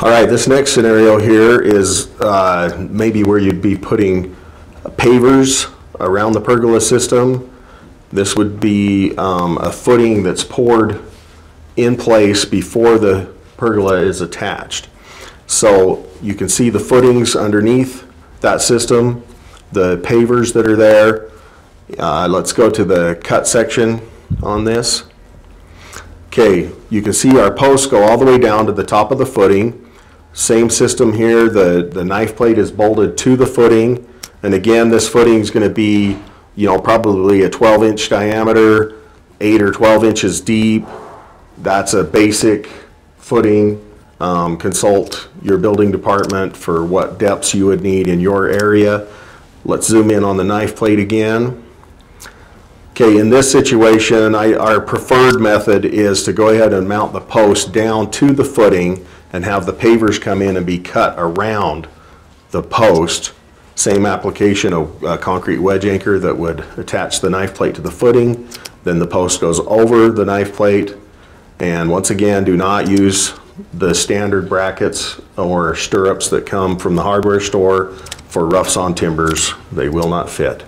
All right, this next scenario here is uh, maybe where you'd be putting pavers around the pergola system. This would be um, a footing that's poured in place before the pergola is attached. So you can see the footings underneath that system, the pavers that are there. Uh, Let's go to the cut section on this. Okay, you can see our posts go all the way down to the top of the footing. Same system here, the, the knife plate is bolted to the footing. And again, this footing is gonna be, you know, probably a twelve inch diameter, eight or twelve inches deep. That's a basic footing. Um, consult your building department for what depths you would need in your area. Let's zoom in on the knife plate again. Okay, in this situation, I, our preferred method is to go ahead and mount the post down to the footing and have the pavers come in and be cut around the post. Same application, of a concrete wedge anchor that would attach the knife plate to the footing. Then the post goes over the knife plate. And once again, do not use the standard brackets or stirrups that come from the hardware store for rough sawn timbers. They will not fit.